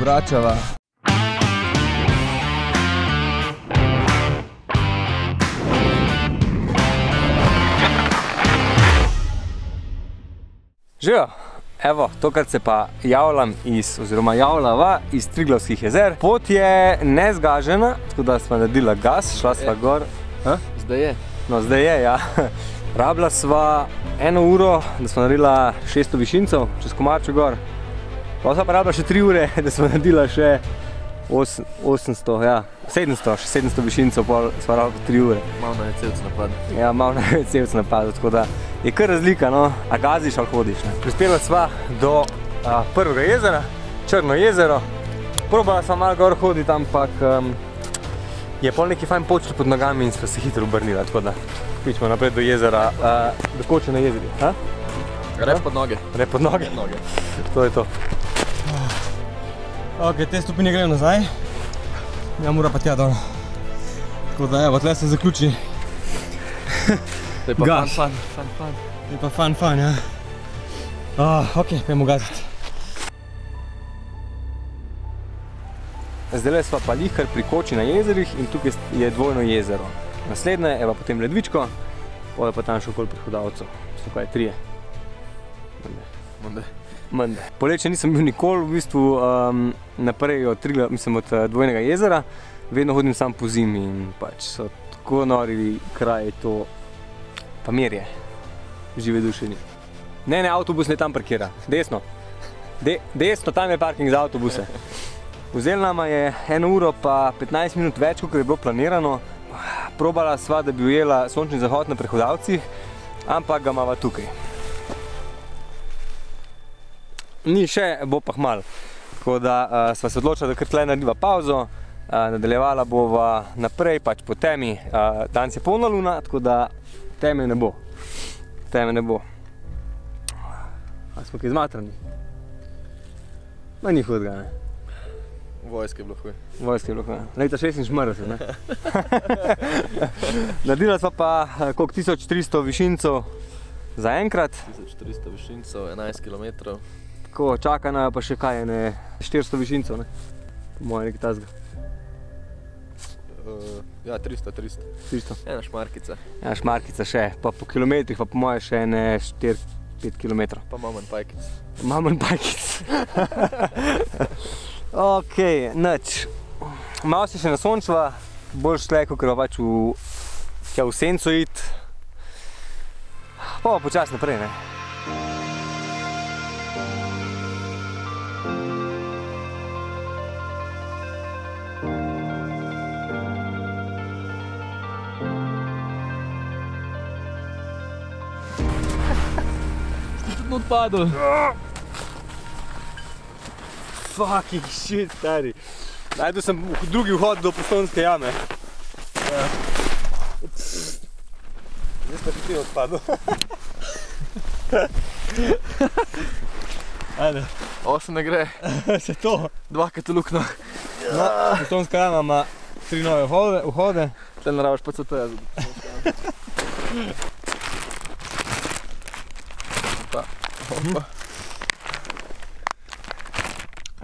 Bračava. Živijo, evo, tokrat se pa javljam iz, oziroma javljava iz Triglavskih jezer. Pot je nezgažena, tako da smo naredila gas, šla sva gor. Ha? Zdaj je. No, zdaj je, ja. Rabila sva eno uro, da smo naredila 600 višincev čez Komarče gor. Pa sva pa rabila še 3 ure, da smo naredila še 800, ja, 700, še 700 višincev, pol sva rabila 3 ure. Malo na celc napad. Ja, malo na celc napadel, tako da je kar razlika, no, a gaziš ali hodiš. Ne. Prispela sva do a, prvega jezera, Črno jezero. Probala sva malo gor hoditi, ampak um, je pol neki fajn počel pod nogami in sva se hitro obrnila, tako da pičemo naprej do jezera, a, do koče na jezeri. Ha? Rep pod noge. Rep pod noge. noge. To je to. Ok, te stopinje grejo nazaj. Ja, mora pa tja dol. Tako da, evo, tle se zaključi. To je pa Gas. fan, fan, fan, fan. Je pa fan, fan, ja. Oh, ok, pojmo gaziti. Zdaj smo pa lihkar pri koči na jezerih in tukaj je dvojno jezero. Naslednje je pa potem ledvičko, pa je pa tam še okoli prihodavcev. So kaj, trije. Monde. Mende. Poleče nisem bil nikoli v bistvu um, naprej od, Trigla, mislim, od uh, dvojnega jezera, vedno hodim sam po zimi in pač so tako nori kraji to, pa mir je, žive duše ni. Ne, ne, avtobus ne tam parkira, desno. De, desno, tam je parking za avtobuse. Vzeli nama je eno uro pa 15 minut več, kot je bilo planirano. Probala sva, da bi ujela sončni zahod na prehodavcih, ampak ga imava tukaj. Ni še, bo pa hmal. Tako da uh, sva se odločila, da kar tle narediva pauzo, uh, nadaljevala bova naprej, pač po temi. Uh, danes je polna luna, tako da teme ne bo. Teme ne bo. A smo kaj zmatrani? Ma ni hudega, ne? Vojske je bilo huj. Vojske je bilo, ne? Leta 46 mrtev, ne? Naredila sva pa eh, koliko 1300 višincev za enkrat. 1400 višincev, 11 km. Tako, čaka na pa še kaj, ne 400 višincev, ne? Po mojem nekaj tazga. Uh, ja, 300, 300. 300. Ena šmarkica, Ja, šmarkica še, pa po kilometrih, pa po moje še ne 4-5 km. pa mamen pajkic. Mamen pajkic. ok, nič. Malo se še nasončila, bolj šle, kot pa pač v, tja v senco iti. Pa počasi naprej, ne? Tudi odpadel. Fucking shit, stari. Najdel sem drugi vhod do poslovnske jame. Ja. Zdaj pa ti odpadel. Ajde, Osem ne gre, se to. dvakrat v luknjo. No, poslovnska jama ima tri nove vhode. vhode. Tle naraviš pa CT. Pa, opa.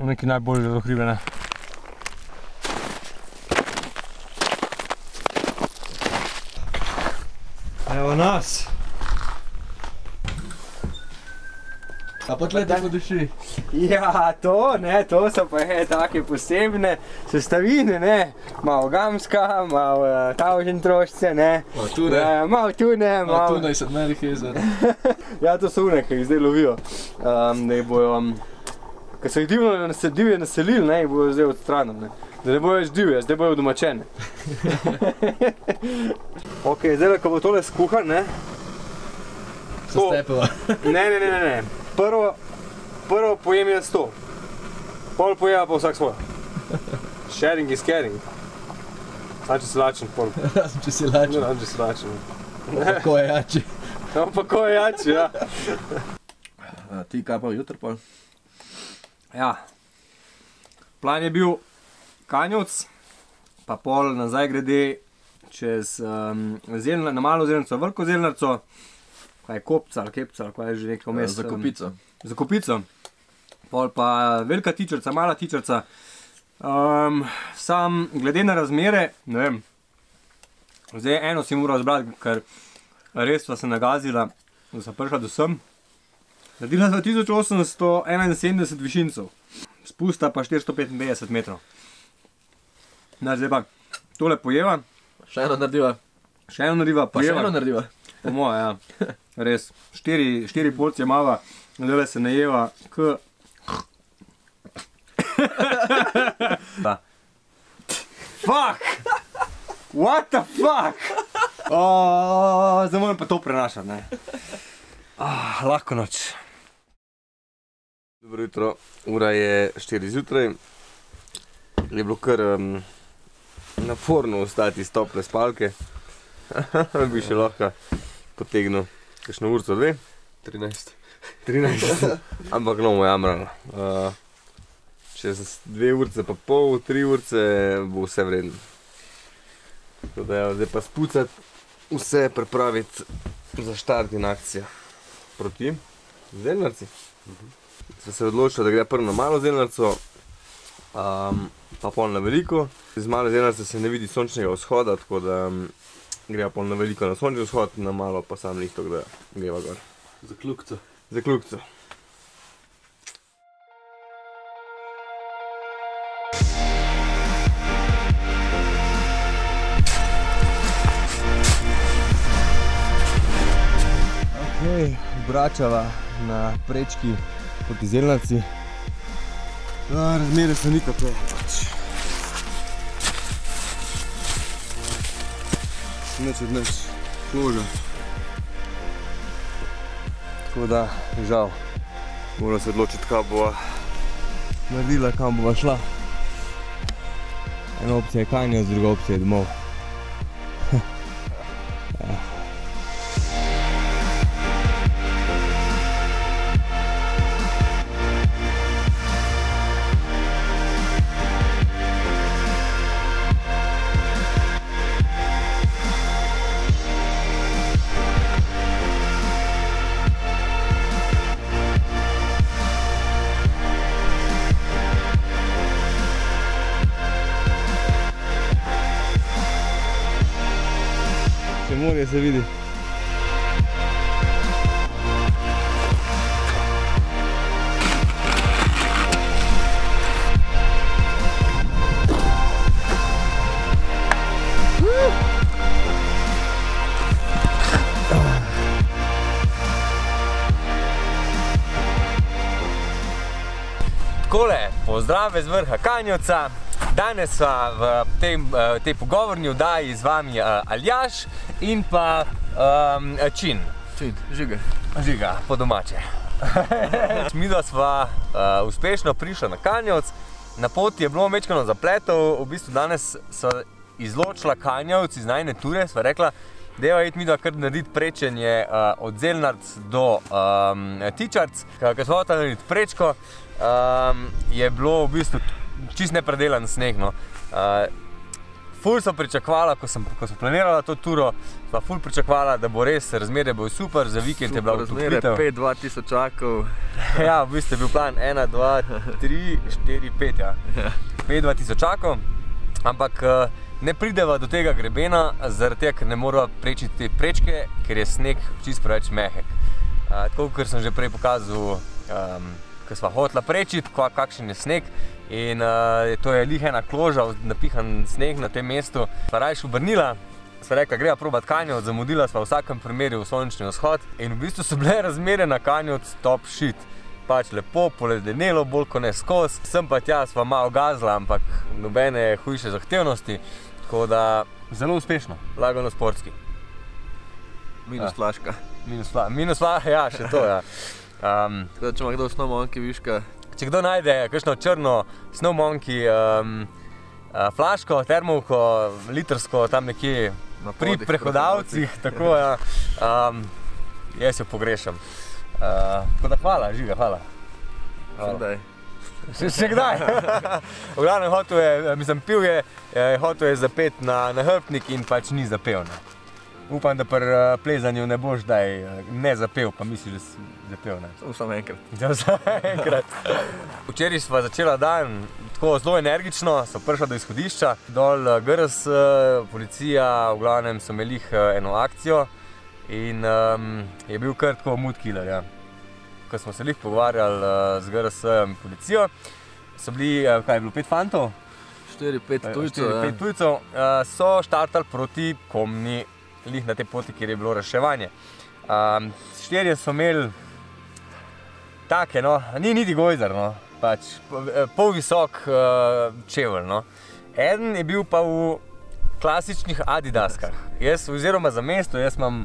Neki najbolj zahribljene. Evo nas. A pa tle tako diši. Ja, to, ne, to so pa je take posebne sestavine, ne. Malo gamska, malo uh, tavžen trošce, ne. Malo tune. Ja, malo tune, A malo... tu naj se odmerih jezer. Ja, to so une, ki jih zdaj lovijo. Um, da jih bojo, um, ker so jih divno divje naselili, ne, jih bojo zdaj odstranili. Ne. Da ne bojo več divje, zdaj bojo domačene. ok, zdaj, ko bo tole skuhan, ne. Stepeva. Ne, ne, ne, ne, ne. Prvo, prvo pojem jaz to. Pol pojeva pa vsak svoj. Sharing is caring. Sam če si lačen, pol. Razen če si Ne, lačen. ne, če si lačen. Tako je jači. No, pa ko je jači, ja. Ti kaj pa jutro pa? Ja. Plan je bil kanjoc, pa pol nazaj grede čez um, zelna, na malo zelnico, vrko zelnico, kaj je kopca ali kepca ali kaj je že nekaj vmes. Za em, kopico. za kopico. pol pa velika tičarca, mala tičarca. Um, sam, glede na razmere, ne vem, zdaj eno si moral zbrati, ker res sva se nagazila, da sem prišla do sem. Naredila sva 1871 višincev, spusta pa 455 metrov. Na, zdaj pa tole pojeva, Še eno narediva. še eno narediva, Pa še pojeva. eno narediva. Po moje, ja. Res. Štiri, štiri porcije mava, zdaj se najeva, k. da. Fuck! What the fuck? Oh, zdaj moram pa to prenašati, ne. Ah, lahko noč. Dobro jutro, ura je 4 zjutraj. Je bilo kar um, naporno vstati iz tople spalke. bi še lahko potegnil kakšno urco, dve, 13. 13. Ampak no, moj amran. Uh, čez dve urce, pa pol, tri urce bo vse vredno. Tako da ja, zdaj pa spucati, vse pripraviti za štart in akcijo. Proti zelnarci. Sem se odločil, da gre prvo na malo zelnarco, um, pa pol na veliko. Z male zelnarce se ne vidi sončnega vzhoda, tako da um, gre pol na veliko na sončni vzhod, na malo pa sam lihto, da greva gor. Za kljukco. Za kljukco. Ok, vračava na prečki proti zelnaci. Razmere so nikakve. Pač. Nič od nič, koža. Tako da, žal, Moram se odločiti, kaj bo. naredila, kam bova šla. Ena opcija je kanjo, druga opcija je domov. Še morje se vidi. Takole, pozdrav z vrha Kanjovca. Danes sva v tem, eh, tej pogovorni oddaji z vami eh, Aljaš in pa um, Čin. Čin, žiga. Žiga, po domače. Mi dva sva uh, uspešno prišla na Kanjovc, na poti je bilo mečkano zapletov, v bistvu danes sva izločila Kanjovc iz najne ture, sva rekla, Deva iti mi dva kar narediti prečenje uh, od Zelnarc do um, Tičarc, ker smo hoteli narediti prečko, um, je bilo v bistvu čist nepredelan sneg. No. Uh, ful sem pričakovala, ko sem, ko sem planirala to turo, pa ful pričakovala, da bo res razmere bo super, za vikend je bila Razmere utoplitev. 5-2 tisočakov. Ja, v bistvu je bil plan 1, 2, 3, 4, 5. Ja. 5, 2 tisočakov, ampak eh, ne prideva do tega grebena, zaradi tega, ker ne morava prečiti te prečke, ker je sneg čist preveč mehek. Uh, tako kot sem že prej pokazal, um, ko smo hotela prečiti, kakšen je sneg. In uh, to je lih ena kloža, napihan sneg na tem mestu. Pa rajš obrnila, sva rekla, greva probat kanjo, zamudila sva v vsakem primeru v sončni vzhod. In v bistvu so bile razmere na kanju top shit. Pač lepo, poledenelo, bolj kot ne skozi. Sem pa tja, sva malo gazla, ampak nobene hujše zahtevnosti. Tako da zelo uspešno, lagano sportski. Minus flaška. Minus, fla, minus fla, ja, še to. Ja. Um, Tako da če ima kdo snowmonkey viška, če kdo najde kakšno črno snowmonkey, um, uh, flaško, termovko, litrsko, tam nekje na pri podih prehodavcih, tako ja, um, jaz jo pogrešam. Uh, tako da hvala, žiga, hvala. Še kdaj. Še, še kdaj? v glavnem hotel je, mislim, pil je, je hotel je zapet na, na hrbtnik in pač ni zapel. Ne. Upam, da pri uh, plezanju ne boš daj uh, ne zapel, pa misliš, da si zapel. Ne? Samo samo enkrat. Ja, enkrat. Včeraj smo začeli dan tako zelo energično, so prišli do izhodišča, dol eh, GRS, eh, policija, v glavnem so imeli eh, eno akcijo in um, je bil kar tako mood killer. Ja. Ko smo se jih pogovarjali uh, z GRS in policijo, so bili, uh, kaj je bilo, pet fantov? 4-5 tujcev. Štiri, ja. pet tujcev, uh, so štartali proti komni, lih na tej poti, kjer je bilo reševanje. Um, štirje so imeli take, no, ni niti gojzer, no, pač eh, pol visok uh, čevelj. No. Eden je bil pa v klasičnih Adidaskah. Jaz, oziroma za mesto, jaz imam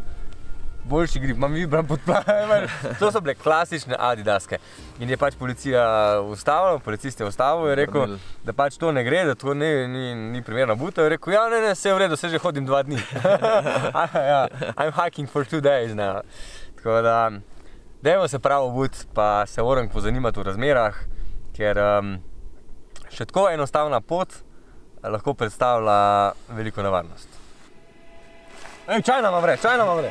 boljši grip, imam vibram pod plavom. To so bile klasične Adidaske. In je pač policija ustavila, policist je ustavil in je rekel, da pač to ne gre, da to ni, ni, ni primerna buta. Je rekel, ja, ne, ne, vse je v redu, vse že hodim dva dni. ja, I'm hiking for two days now. Tako da, dajmo se prav obut, pa se moram pozanimati v razmerah, ker um, še tako enostavna pot eh, lahko predstavlja veliko nevarnost. Ej, čaj nam vre, čaj nam vre.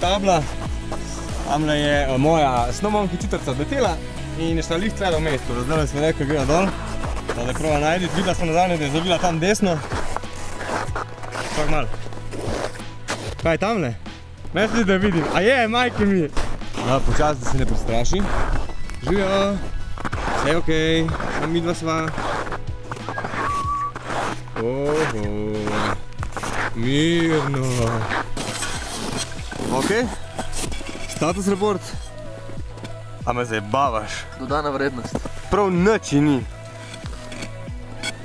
Tabla, tam je eh, moja snowmonkey čitrca odletela in je šla lih tle v mestu. Zdaj smo rekli, gre dol, da je prova najdi. Videla sem nazadnje, da je zavila tam desno. Čak mal. Kaj je tamle? Misliš, da vidim? A je, majke mi! No, počasi, da se ne prestraši. Živijo, vse je okej, okay. mi dva sva. Oho, mirno. Ok, status report. A me zdaj bavaš? Dodana vrednost. Prav nič ni.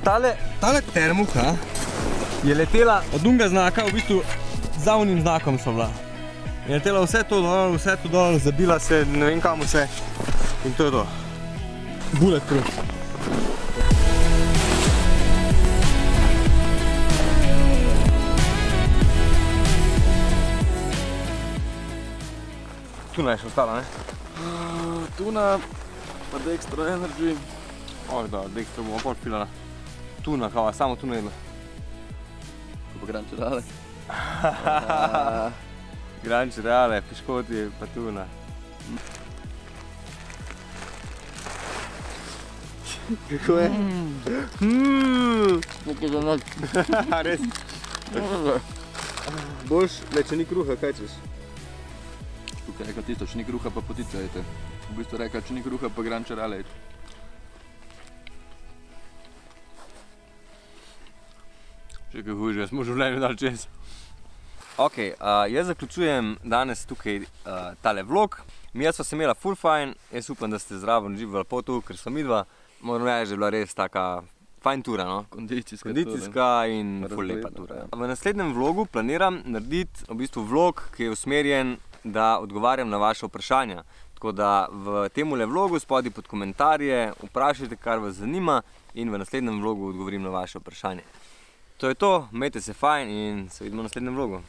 Tale, tale termuka je letela od unga znaka, v bistvu za unim znakom so bila. Je letela vse to dol, vse to dol, zabila se, ne vem kam vse. In to je to. Bulletproof. Tu naj še ostala, ne? Tuna, pa Dextro Energy. Oh, da, dekstro bomo pol filala. Tuna, kao, samo tuna jedla. Ko pa Gran Čerale. Gran cereale, piškoti, pa tuna. Kako je? Mmm, Nekaj za noč. res. Boš, le če ni kruha, kaj češ? Tukaj je rekla tisto, če ni kruha, pa potica jete. V bistvu rekla, če ni kruha, pa Gran Čerale jete. Še kaj hujše, smo v življenju dal čez. Ok, uh, jaz zaključujem danes tukaj uh, tale vlog. Mi jaz sva se imela full fine, jaz upam, da ste zraven živeli po tu, ker sva midva. Moram reči, da je bila res taka fajn tura, no? Kondicijska. Kondicijska in ful lepa tura. ja. V naslednjem vlogu planiram narediti v bistvu vlog, ki je usmerjen, da odgovarjam na vaše vprašanja. Tako da v tem vlogu spodaj pod komentarje vprašajte, kar vas zanima in v naslednjem vlogu odgovorim na vaše vprašanje. To je to, imejte se fajn in se vidimo v naslednjem vlogu.